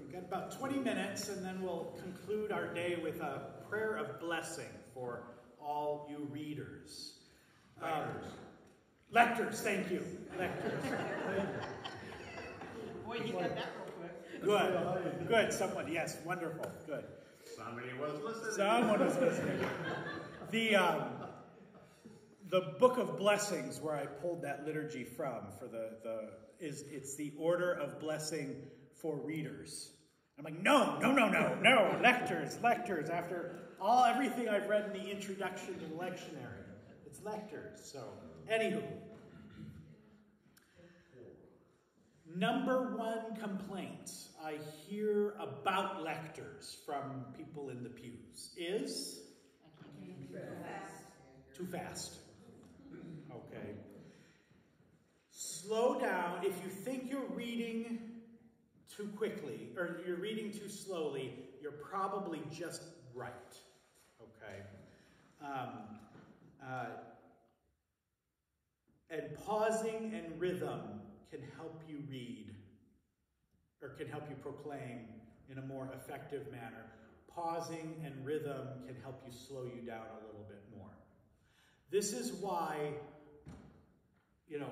We've got about 20 minutes, and then we'll conclude our day with a prayer of blessing for all you readers. Um, lectors, thank you. Lectors. Boy, he got that real quick. Good, good. Someone, yes, wonderful, good. Somebody was listening. Someone was listening. The um, the book of blessings, where I pulled that liturgy from, for the the is it's the order of blessing for readers. I'm like, no, no, no, no, no, lectors, lectors. After all, everything I've read in the introduction to the lectionary, it's lectors. So, anywho, number one complaint I hear about lectors from people in the pews is too fast. Okay. Slow down. If you think you're reading too quickly or you're reading too slowly, you're probably just right. Okay. Um, uh, and pausing and rhythm can help you read or can help you proclaim in a more effective manner. Pausing and rhythm can help you slow you down a little bit more. This is why, you know,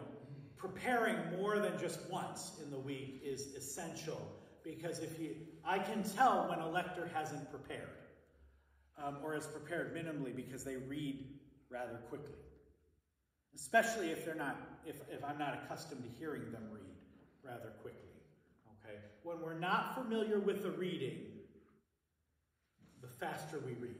preparing more than just once in the week is essential because if you, I can tell when a lector hasn't prepared um, or has prepared minimally because they read rather quickly, especially if they're not, if, if I'm not accustomed to hearing them read rather quickly. Okay, when we're not familiar with the reading, the faster we read.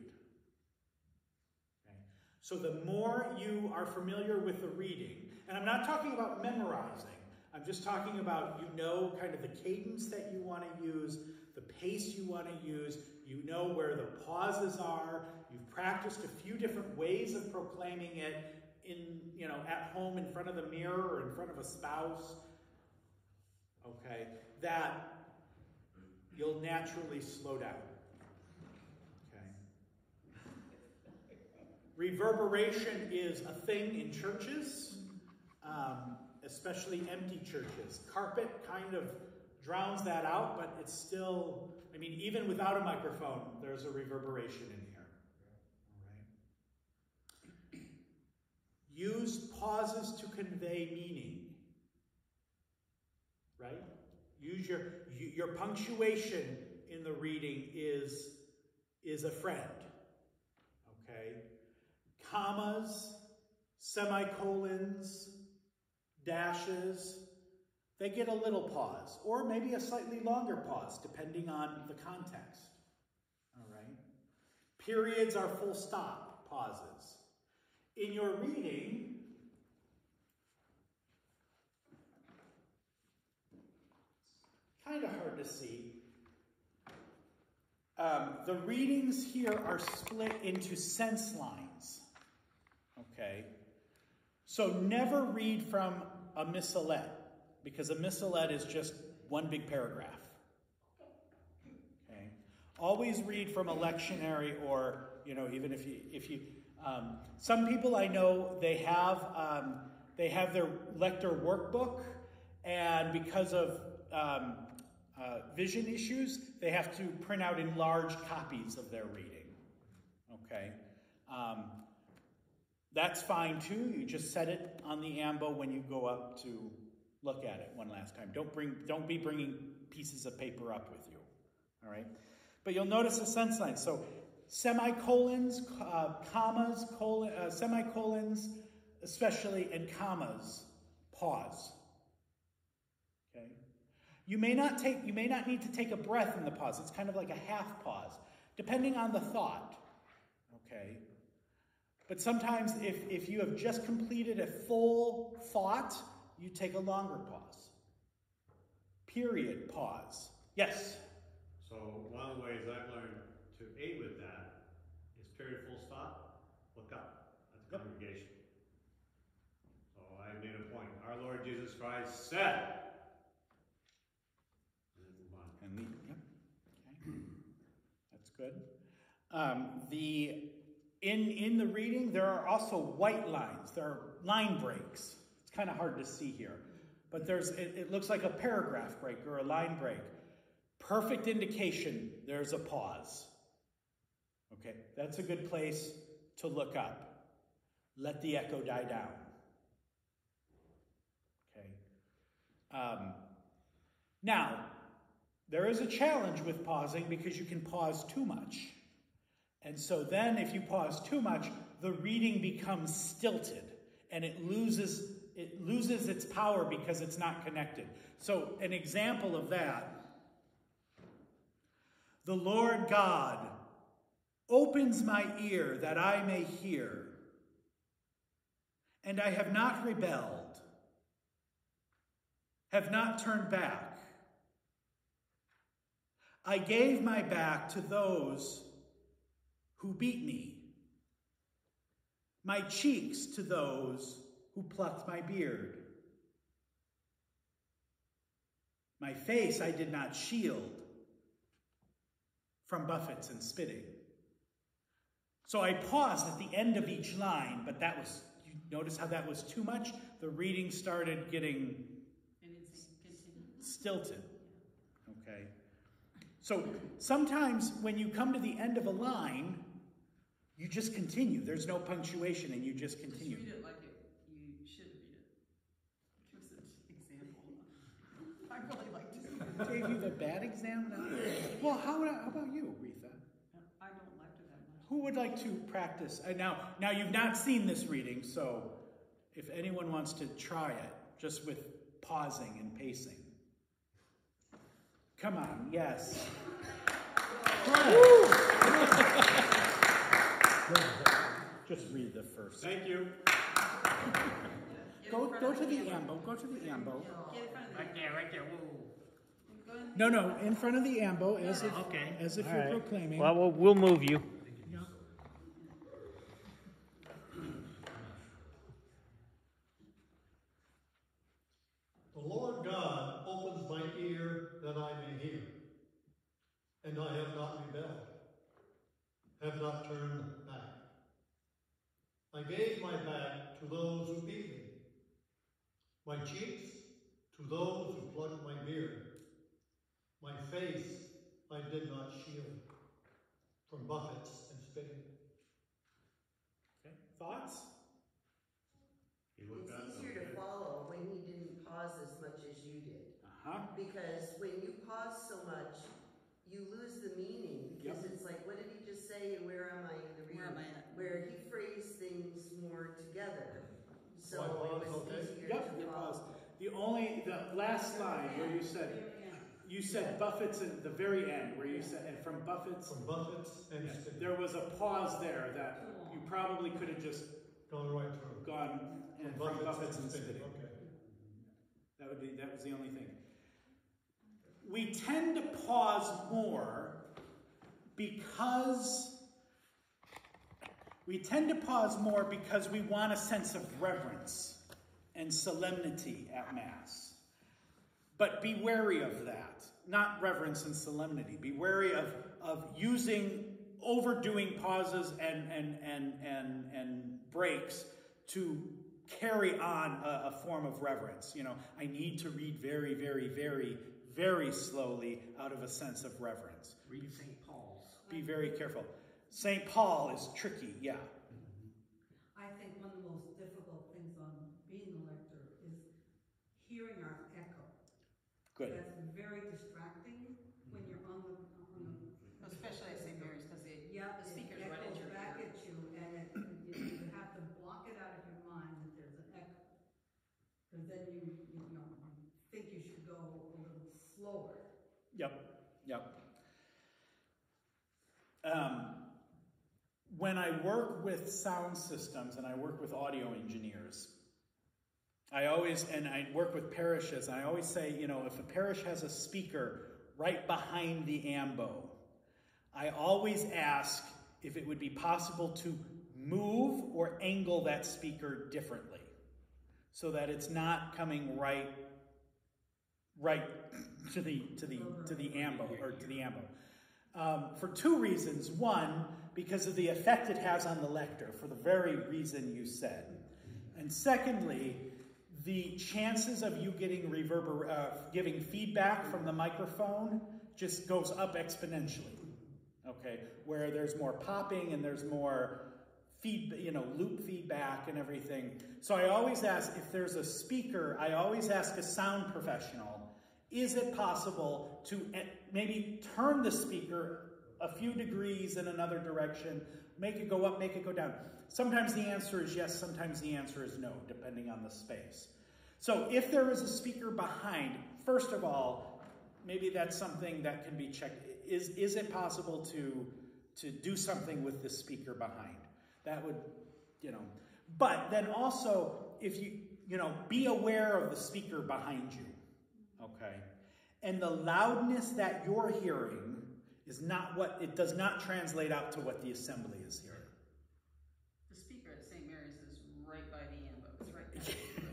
Okay? So the more you are familiar with the reading, and I'm not talking about memorizing, I'm just talking about you know kind of the cadence that you want to use, the pace you want to use, you know where the pauses are, you've practiced a few different ways of proclaiming it in, you know, at home in front of the mirror or in front of a spouse. Okay, that you'll naturally slow down. Reverberation is a thing in churches, um, especially empty churches. Carpet kind of drowns that out, but it's still, I mean, even without a microphone, there's a reverberation in here. Use pauses to convey meaning. Right? Use your your punctuation in the reading is is a friend. Okay? Commas, semicolons, dashes, they get a little pause, or maybe a slightly longer pause, depending on the context. All right? Periods are full stop pauses. In your reading, kind of hard to see, um, the readings here are split into sense lines. Okay? So never read from a missalette, because a missalette is just one big paragraph. Okay? Always read from a lectionary or, you know, even if you, if you, um, some people I know, they have, um, they have their lector workbook, and because of um, uh, vision issues, they have to print out enlarged copies of their reading. Okay? Um, that's fine too. You just set it on the ambo when you go up to look at it one last time. Don't bring, don't be bringing pieces of paper up with you. All right. But you'll notice the sense line. So semicolons, uh, commas, colon, uh, semicolons, especially, and commas. Pause. Okay. You may not take. You may not need to take a breath in the pause. It's kind of like a half pause, depending on the thought. Okay. But sometimes, if, if you have just completed a full thought, you take a longer pause. Period, pause. Yes? So, one of the ways I've learned to aid with that is period, full stop, look up at the congregation. So, I made a point. Our Lord Jesus Christ said, and move on. And leave. Yep. Okay. That's good. Um, the in, in the reading, there are also white lines. There are line breaks. It's kind of hard to see here. But there's it, it looks like a paragraph break or a line break. Perfect indication there's a pause. Okay, that's a good place to look up. Let the echo die down. Okay. Um, now, there is a challenge with pausing because you can pause too much. And so then, if you pause too much, the reading becomes stilted and it loses, it loses its power because it's not connected. So, an example of that the Lord God opens my ear that I may hear, and I have not rebelled, have not turned back. I gave my back to those who beat me, my cheeks to those who plucked my beard. My face I did not shield from buffets and spitting. So I paused at the end of each line, but that was, you notice how that was too much? The reading started getting stilted. Okay? So sometimes when you come to the end of a line, you just continue. There's no punctuation and you just continue. Just read it like it, you should read it. Give us an example. I really like to. Gave you the bad exam? Well, how, how about you, Retha? I don't like it that much. Who would like to practice? Uh, now, now you've not seen this reading, so if anyone wants to try it, just with pausing and pacing. Come on, yes. Just read the first. Thank you. Go, go to the ambo. Go to the ambo. Get in front of the. Right there, right there, whoa. Go in. No, no, in front of the ambo, as if Okay. as if all you're right. proclaiming. Well, we'll, we'll move you. Yeah. The Lord God opens my ear that I may hear, and I have not rebelled, have not turned back. I gave my back to those who beat me, my cheeks to those who plucked my beard. My face I did not shield from buffets and spitting. Okay. Thoughts? He looked It's easier to follow when he didn't pause as much as you did. Uh-huh. Because when you pause so much, you lose the meaning. Because Yep. it's like, what did he just say? Where am I in the reading? Where am I at? Where he phrased things more together. So So pause, it was okay? easier Yep, to follow. pause. The only the last line where you said you said buffets at the very end where you said and from buffets From buffets and yes, there was a pause there that you probably could have just Gone right through. gone and from buffets and spitting. Okay. That would be that was the only thing. We tend to pause more because we tend to pause more because we want a sense of reverence and solemnity at Mass. But be wary of that. Not reverence and solemnity. Be wary of, of using overdoing pauses and and and and and breaks to carry on a, a form of reverence. You know, I need to read very, very, very, very slowly out of a sense of reverence. Read St. Paul's. Be very careful. St. Paul is tricky, yeah. I think one of the most difficult things on being a lector is hearing our echo. Good. That's very distracting when you're on the, on the. Especially at St. Mary's, because the, Yeah, the it speaker's right at echoes your back ear. at you and it, you you have to block it out of your mind that there's an echo. Cause then you, you know, you think you should go a little slower. Yep, yep. Um, when I work with sound systems and I work with audio engineers, I always, and I work with parishes, I always say, you know, if a parish has a speaker right behind the ambo, I always ask if it would be possible to move or angle that speaker differently so that it's not coming right right to the to the to the ambo or to the ambo Um, for two reasons. One, because of the effect it has on the lector, for the very reason you said. And secondly, the chances of you getting reverber- uh, giving feedback from the microphone just goes up exponentially. Okay, where there's more popping and there's more feed, you know, loop feedback and everything. So I always ask if there's a speaker, I always ask a sound professional, is it possible to eh, maybe turn the speaker a few degrees in another direction, make it go up, make it go down? Sometimes the answer is yes, sometimes the answer is no, depending on the space. So if there is a speaker behind, first of all, maybe that's something that can be checked. Is, is it possible to, to do something with the speaker behind? That would, you know. But then also, if you, you know, be aware of the speaker behind you, okay? And the loudness that you're hearing is not what, it does not translate out to what the assembly is hearing. The speaker at St. Mary's is right by the ambo, it's right there.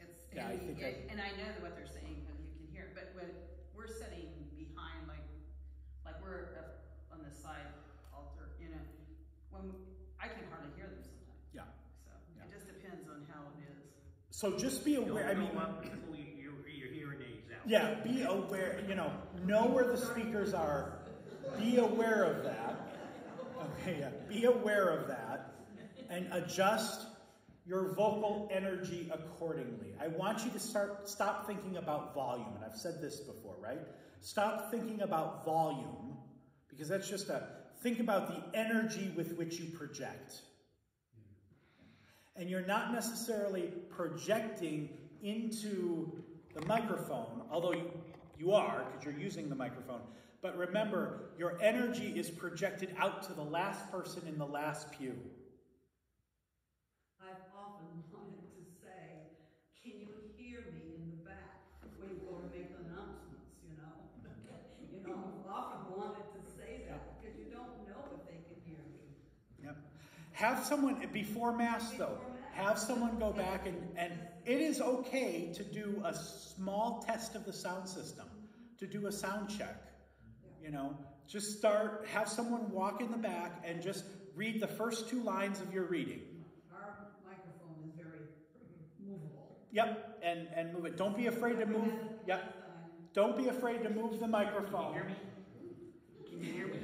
It's, Yeah, I and, think it- and I know what they're saying, and you can hear it, but when we're sitting behind, like, like we're up on the side altar, you know, when, I can hardly hear them sometimes. Yeah. So, Yeah. it just depends on how it is. So just be aware, I mean, Don't go up your, your hearing aids out. Yeah, be aware, you know, know where the speakers are. Be aware of that. Okay, yeah, be aware of that and adjust your vocal energy accordingly. I want you to start stop thinking about volume, and I've said this before, right? Stop thinking about volume because that's just a think about the energy with which you project. And you're not necessarily projecting into the microphone, although you, you are because you're using the microphone. But remember, your energy is projected out to the last person in the last pew. I've often wanted to say, can you hear me in the back when you go to make announcements, you know? You know, I've often wanted to say that, because you don't know if they can hear me. Yep. Have someone, before Mass though, have someone go back and, and it is okay to do a small test of the sound system, to do a sound check. You know, just start, have someone walk in the back and just read the first two lines of your reading. Our microphone is very movable. Yep, and, and move it. Don't be afraid to move. Yep. Don't be afraid to move the Can microphone. you hear me? Can you hear me?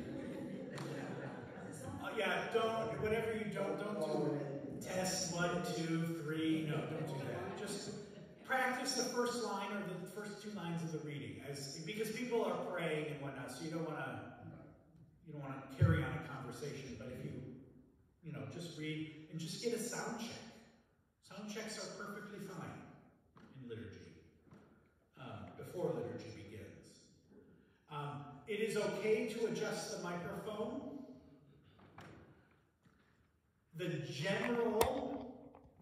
Uh, yeah, don't, whatever you don't, don't do it. test one, two, three. No, don't do that. Just practice the first line or the first two lines of the reading, as because people are praying and whatnot. So you don't want to, you don't want to carry on a conversation. But if you, you know, just read and just get a sound check. Sound checks are perfectly fine in liturgy um, before liturgy begins. Um, it is okay to adjust the microphone. The general,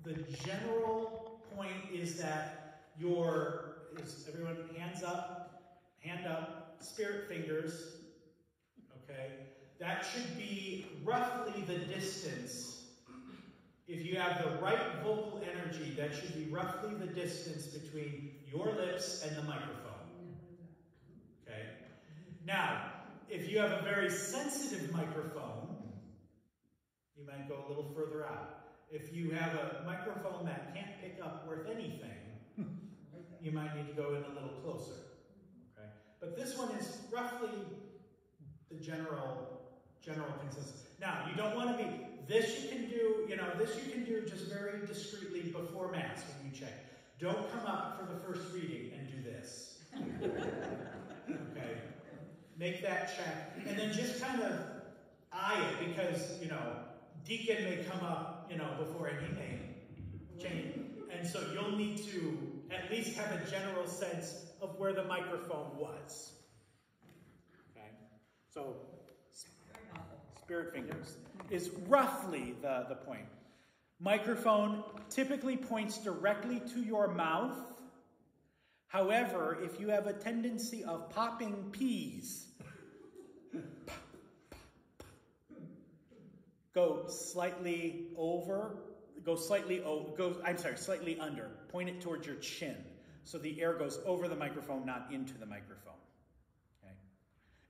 the general point is that your is everyone hands up, hand up, spirit fingers. Okay, that should be roughly the distance. If you have the right vocal energy, that should be roughly the distance between your lips and the microphone. Okay. Now, if you have a very sensitive microphone, you might go a little further out. If you have a microphone that can't pick up worth anything, you might need to go in a little closer. Okay? But this one is roughly the general general consensus. Now, you don't want to be this you can do, you know, this you can do just very discreetly before mass when you check. Don't come up for the first reading and do this. okay? Make that check. And then just kind of eye it because, you know, deacon may come up, you know, before he change. And so you'll need to at least have a general sense of where the microphone was. Okay? So, spirit fingers is roughly the, the point. Microphone typically points directly to your mouth. However, if you have a tendency of popping peas, go slightly over, go slightly o- go I'm sorry, slightly under. Point it towards your chin so the air goes over the microphone, not into the microphone. Okay?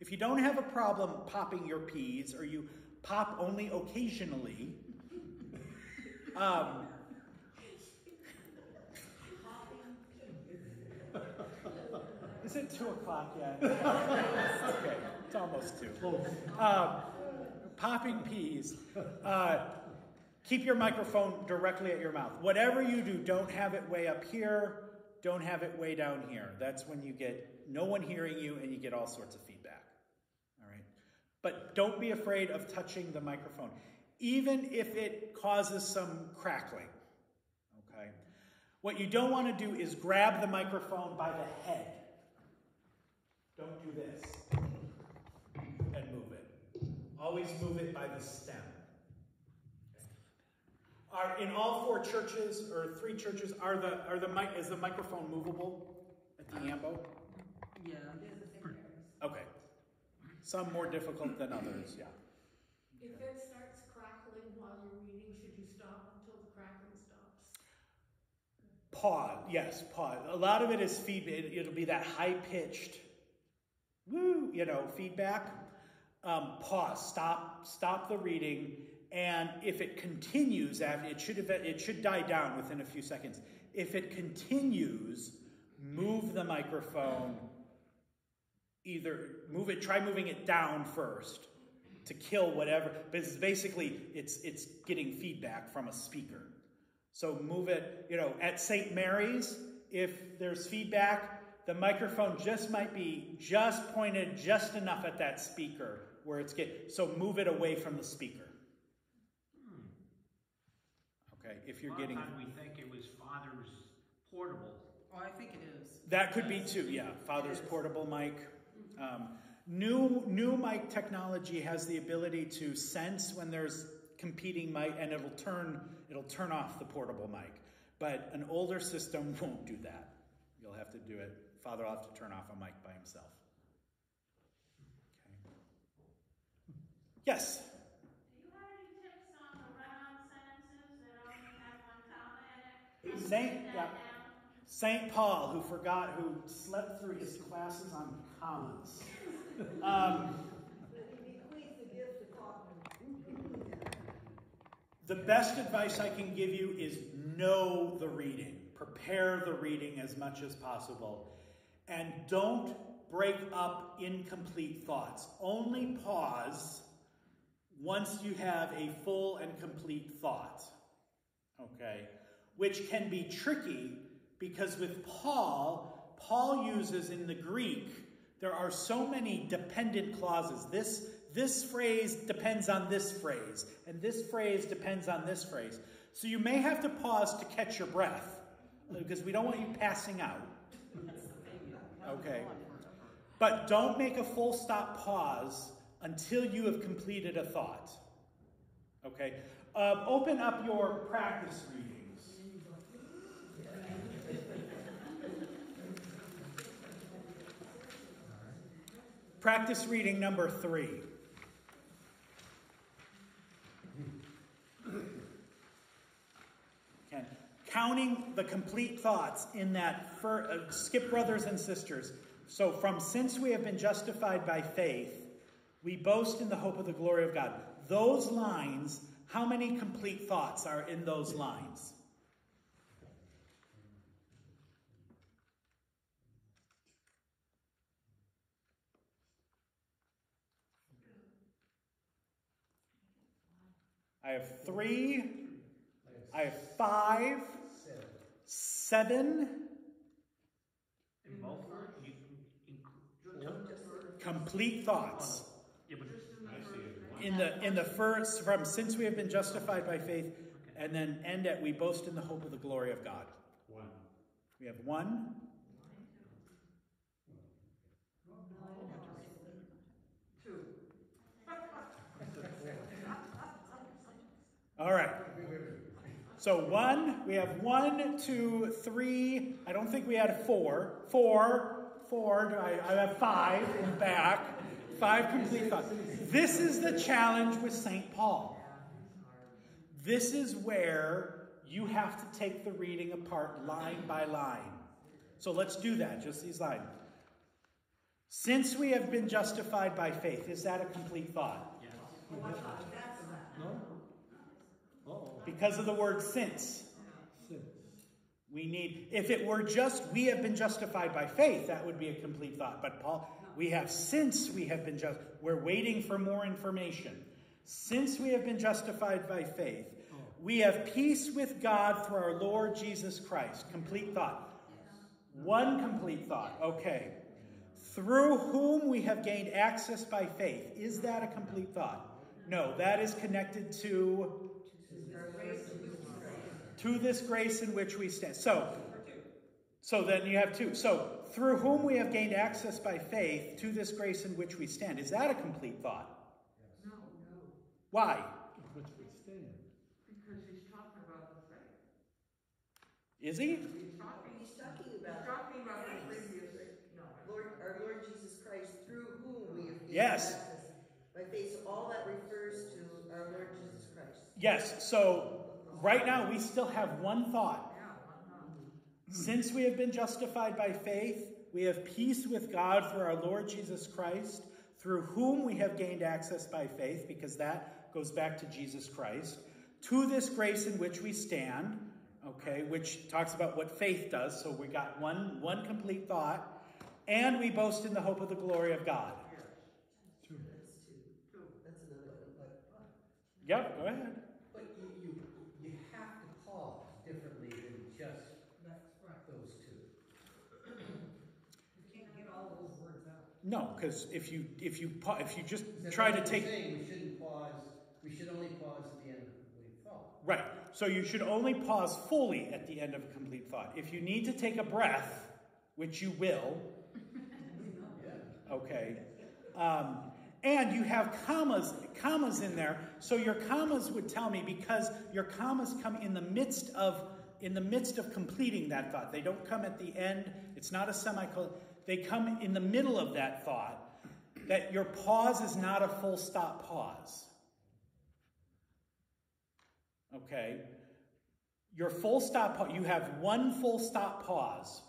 If you don't have a problem popping your peas or you pop only occasionally, um, is it two o'clock yet? okay, it's almost two. Um, popping peas. Uh, keep your microphone directly at your mouth. Whatever you do, don't have it way up here, don't have it way down here. That's when you get no one hearing you and you get all sorts of feedback. All right? But don't be afraid of touching the microphone, even if it causes some crackling. Okay? What you don't want to do is grab the microphone by the head. Don't do this. Always move it by the stem. Are in all four churches or three churches are the are the mic is the microphone movable at the ambo? Yeah. Okay. Some more difficult than others, yeah. If it starts crackling while you're reading, should you stop until the crackling stops? Pause, yes, pause. A lot of it is feedback. It'll be that high pitched, woo, you know, feedback. Um, pause, stop, stop the reading, and if it continues, after it should it should die down within a few seconds. If it continues, move the microphone. Either move it, try moving it down first to kill whatever. Because basically, it's it's getting feedback from a speaker. So move it, you know, at St. Mary's, if there's feedback, the microphone just might be just pointed just enough at that speaker where it's getting, so move it away from the speaker. Okay, if you're A lot of getting we think it was father's portable. Oh, I think it is. that could be too, yeah. Father's portable mic. Um, new new mic technology has the ability to sense when there's competing mic, and it'll turn it'll turn off the portable mic. But an older system won't do that. You'll have to do it. Father will have to turn off a mic by himself. Yes. Do you have any tips on the run-on sentences that only have one comma in it? Saint, yeah. Saint Paul, who forgot, who slept through his classes on commas. Um, The best advice I can give you is know the reading. Prepare the reading as much as possible. And don't break up incomplete thoughts. Only pause once you have a full and complete thought. Okay? Which can be tricky because with Paul, Paul uses in the Greek, there are so many dependent clauses. This this phrase depends on this phrase, and this phrase depends on this phrase. So you may have to pause to catch your breath because we don't want you passing out. Okay. But don't make a full stop pause until you have completed a thought. Okay. Um, open up your practice readings. Practice reading number three. Okay. Counting the complete thoughts in that, fir- uh, skip brothers and sisters. So, from since we have been justified by faith, we boast in the hope of the glory of God. Those lines, how many complete thoughts are in those lines? I have three. I have five. Seven. In both, you, include, Complete thoughts. yeah, but I see it. In the in the first from since we have been justified by faith, and then end at we boast in the hope of the glory of God. One. We have one. All right. So one, we have one, two, three. I don't think we had four. Four, four. Do I, I have five in back. Five complete thoughts. This is the challenge with St. Paul. This is where you have to take the reading apart line by line. So let's do that, just these lines. Since we have been justified by faith, is that a complete thought? Yes. Oh. No? Uh-oh. Because of the word since. Sin. We need, if it were just, we have been justified by faith, that would be a complete thought. But Paul, we have since we have been just, we're waiting for more information. Since we have been justified by faith, we have peace with God through our Lord Jesus Christ. Complete thought. One complete thought. Okay. Through whom we have gained access by faith. Is that a complete thought? No, that is connected to to this grace in which we stand. So, so then you have two. So, through whom we have gained access by faith to this grace in which we stand. Is that a complete thought? No, no, Why? Which we stand. because he's talking about the faith. Is he? He's talking, He's talking he's about talking about the previous, no. Lord, our Lord Jesus Christ, through whom we have gained Yes. access by faith. So all that refers to our Lord Jesus Christ. Yes. So, right now we still have one thought. Since we have been justified by faith, we have peace with God through our Lord Jesus Christ, through whom we have gained access by faith, because that goes back to Jesus Christ, to this grace in which we stand, okay, which talks about what faith does. So we got one, one complete thought, and we boast in the hope of the glory of God. Yep, go ahead. But you, you, you have to pause differently than just That's right. those two. You can't get all those words out. No, because if you if you pa- if you just try to what I'm take saying, we shouldn't pause, we should only pause at the end of a complete thought. Right. So you should only pause fully at the end of a complete thought. If you need to take a breath, which you will, okay, um, and you have commas, commas in there. So your commas would tell me because your commas come in the midst of in the midst of completing that thought. They don't come at the end. It's not a semicolon. They come in the middle of that thought. That your pause is not a full stop pause. Okay? Your full stop you have one full stop pause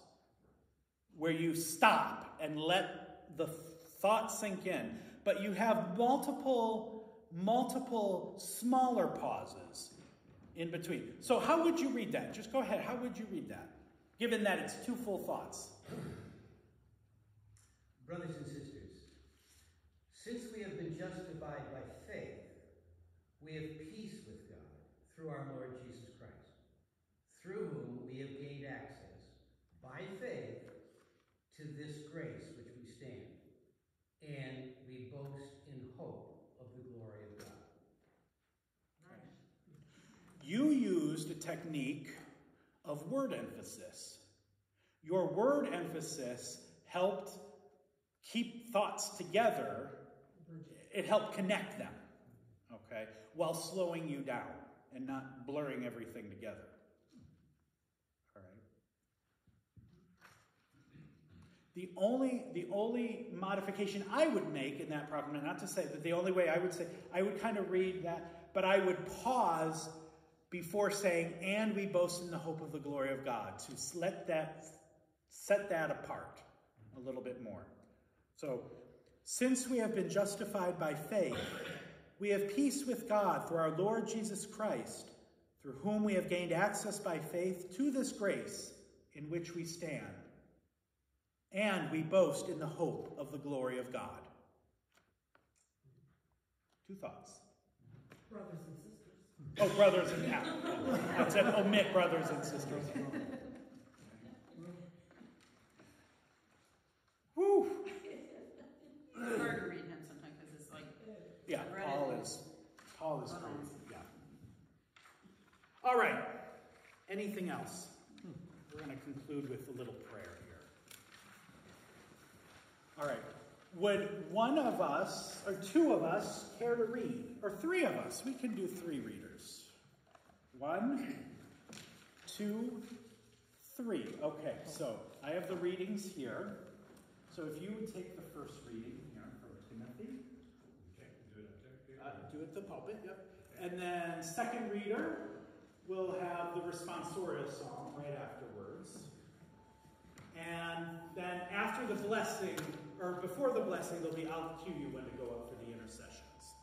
where you stop and let the thought sink in. But you have multiple, multiple smaller pauses in between. So, how would you read that? Just go ahead. How would you read that? Given that it's two full thoughts. Brothers and sisters, since we have been justified by faith, we have peace with God through our Lord Jesus Christ, through whom we have gained access by faith to this grace which we stand, and we boast in hope of the glory of God. You used a technique of word emphasis. Your word emphasis helped keep thoughts together, it helped connect them, okay, while slowing you down and not blurring everything together. All right. The only, the only modification I would make in that proclamation, not to say that the only way I would say, I would kind of read that, but I would pause before saying, and we boast in the hope of the glory of God, to let that, set that apart a little bit more. So, since we have been justified by faith, we have peace with God through our Lord Jesus Christ, through whom we have gained access by faith to this grace in which we stand. And we boast in the hope of the glory of God. Two thoughts. Brothers and sisters. Oh, brothers and yeah. I said omit brothers and sisters. Whew. It's hard to read him sometimes because it's like, Yeah, I've read Paul it. is Paul is crazy. Yeah. All right. Anything else? We're going to conclude with a little prayer here. All right. Would one of us or two of us care to read? Or three of us? We can do three readers. One, two, three. Okay, so I have the readings here. So if you would take the first reading here from Timothy. Okay, do it up there. Uh, it the pulpit, yep. And then second reader will have the responsorial psalm right afterwards. And then after the blessing, or before the blessing, there'll be, I'll cue you when to go up for the intercessions.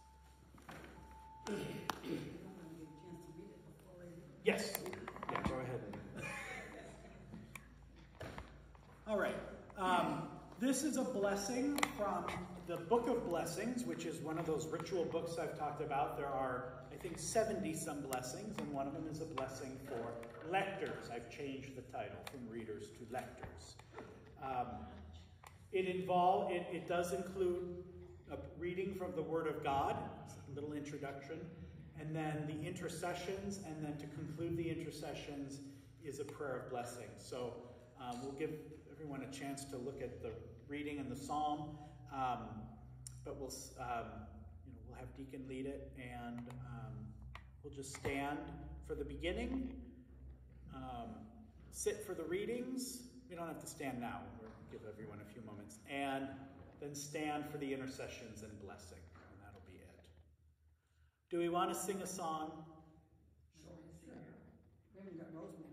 I don't want to get a chance to read it before I. Yes. Yeah, go ahead. All right. Um, this is a blessing from the Book of Blessings, which is one of those ritual books I've talked about. There are, I think, 70 some blessings, and one of them is a blessing for lectors. I've changed the title from readers to lectors. Um, it involve it, it does include a reading from the Word of God, a little introduction, and then the intercessions, and then to conclude the intercessions is a prayer of blessing. So um, we'll give everyone a chance to look at the reading and the psalm, um, but we'll um, you know we'll have Deacon lead it, and um, we'll just stand for the beginning, um, sit for the readings. We don't have to stand now. We'll give everyone a few moments, and then stand for the intercessions and blessing, and that'll be it. Do we want to sing a song? Sure. We haven't got Rosemary.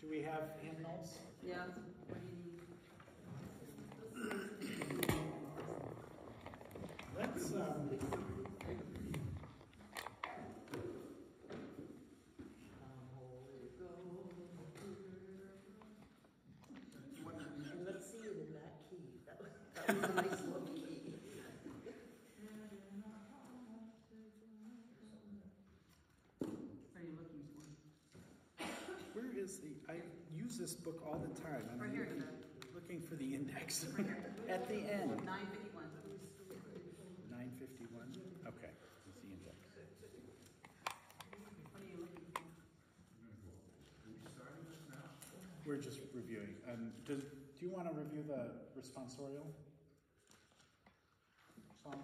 Do we have hymnals? Yeah. What do you need? Let's. Um, And let's see it in that key. That was, that was a nice low key. What are you looking for? where is the? I use this book all the time. I'm Right here, looking, looking for the index at the end. Nine fifty-one. 951. Okay, that's the index. What are you looking for? We're just reviewing. Um, does, do you want to review the responsorial? Song?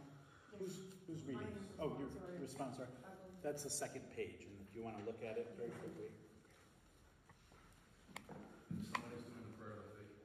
Who's, who's reading? Oh, your responsor. That's the second page, and do you want to look at it very quickly? Somebody's doing the prayer of the faithful.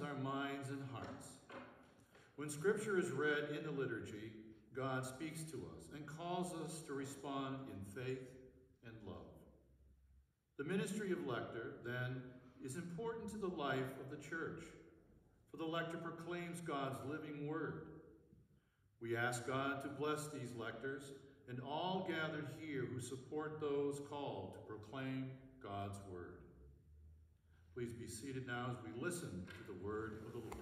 our minds and hearts. When Scripture is read in the liturgy, God speaks to us and calls us to respond in faith and love. The ministry of lector, then, is important to the life of the church, for the lector proclaims God's living word. We ask God to bless these lectors and all gathered here who support those called to proclaim God's word. Please be seated now as we listen to the word of the Lord.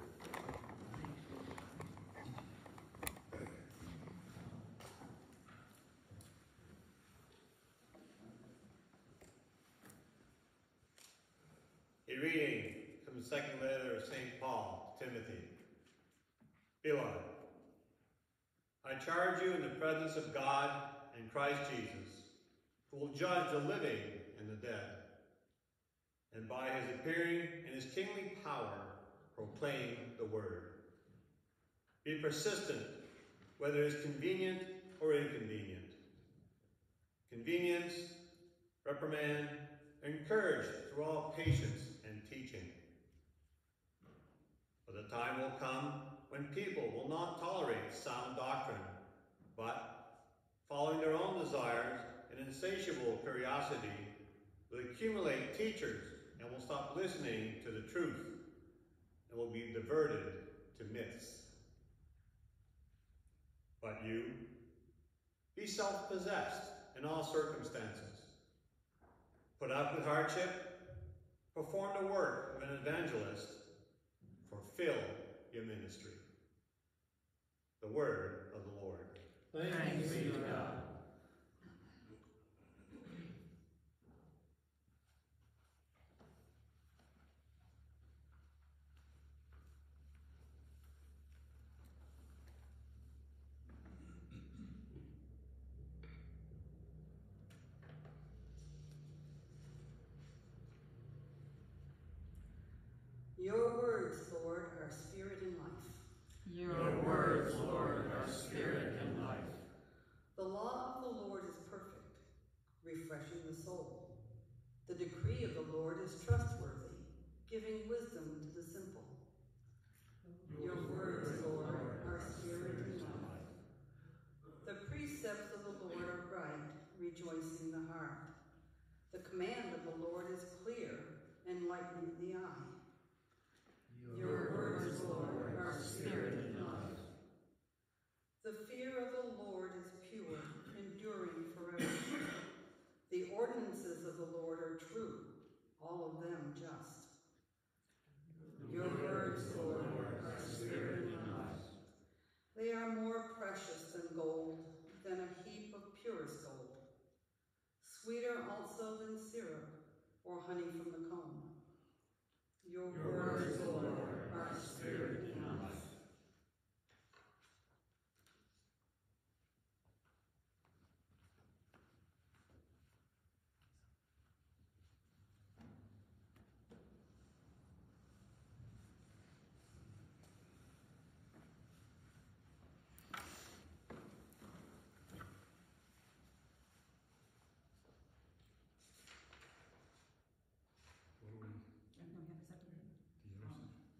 A reading from the second letter of St. Paul to Timothy. Beloved, I charge you in the presence of God and Christ Jesus, who will judge the living and the dead, and by his appearing and his kingly power, proclaim the word. Be persistent, whether it's convenient or inconvenient. Convenience, reprimand, encourage through all patience and teaching. For the time will come when people will not tolerate sound doctrine, but, following their own desires and insatiable curiosity, will accumulate teachers and will stop listening to the truth and will be diverted to myths. But you, be self possessed in all circumstances. Put up with hardship, perform the work of an evangelist, fulfill your ministry. The word of the Lord. Thanks be to God. Your words, Lord, are spirit and life. Your words, Lord, are spirit and life. The law of the Lord is perfect, refreshing the soul. The decree of the Lord is trustworthy, giving wisdom to the simple. Your words, Lord, are spirit and life. The precepts of the Lord are right, the heart. The command of the Lord is clear, enlightening the eye. Your words, Lord, are spirit and life. The fear of the Lord is pure, enduring forever. The ordinances of the Lord are true, all of them just. Your words, Lord, are spirit and life. They are more precious than gold, than a heap of purest gold. Sweeter also than syrup, or honey from the comb. Your, words, Lord, are spirit and life.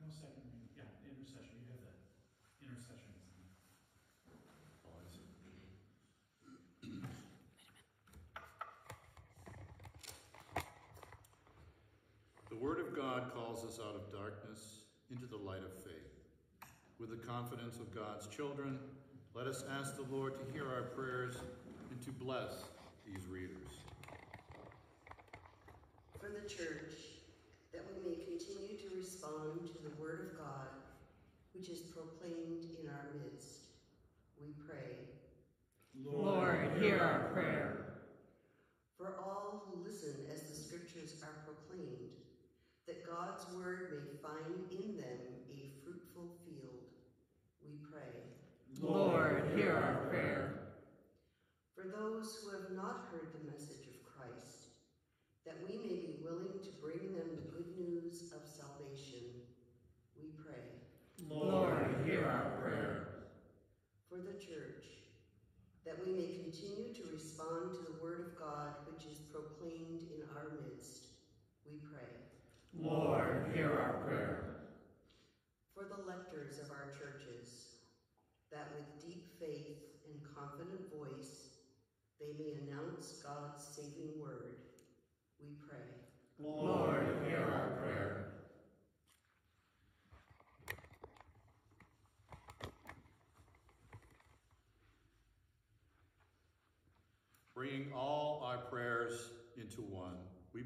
No second reading, yeah, intercession, you have the intercession. The Word of God calls us out of darkness into the light of faith. With the confidence of God's children, let us ask the Lord to hear our prayers and to bless these readers. For the church, that we may continue to respond to the word of God, which is proclaimed in our midst, we pray. Lord, hear our prayer. For all who listen as the scriptures are proclaimed, that God's word may find in them a fruitful field, we pray. Lord, hear our prayer. For those who have not heard the message of Christ, that we may be willing to bring them the good news of salvation, we pray. Lord, hear our prayer. For the church, that we may continue to respond to the word of God which is proclaimed in our midst, we pray. Lord, hear our prayer. For the lectors of our churches, that with deep faith and confident voice they may announce God's saving word, we pray. Lord, hear our prayer. Bringing all our prayers into one, we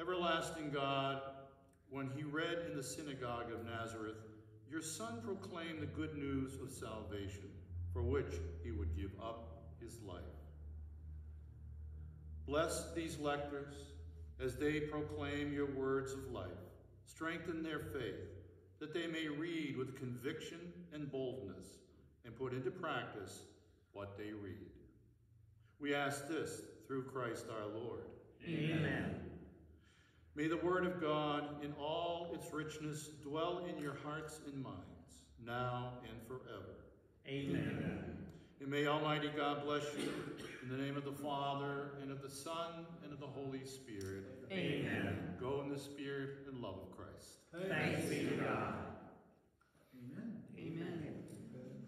Everlasting God, when he read in the synagogue of Nazareth, your son proclaimed the good news of salvation, for which he would give up his life. Bless these lectors as they proclaim your words of life. Strengthen their faith, that they may read with conviction and boldness and put into practice what they read. We ask this through Christ our Lord. Amen. May the word of God in all its richness dwell in your hearts and minds, now and forever. Amen. And may Almighty God bless you in the name of the Father, and of the Son, and of the Holy Spirit. Amen. Go in the spirit and love of Christ. Thanks be to God. Amen. Amen.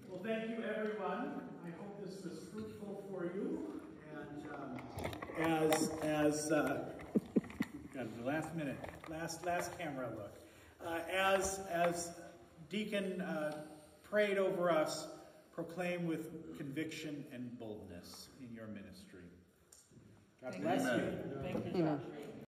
Well, thank you, everyone. I hope this was fruitful for you. And um, as as uh, got the last minute, last last camera look, uh, as as Deacon uh, prayed over us, proclaim with conviction and boldness in your ministry. God Thank bless you. you. Thank you, Josh.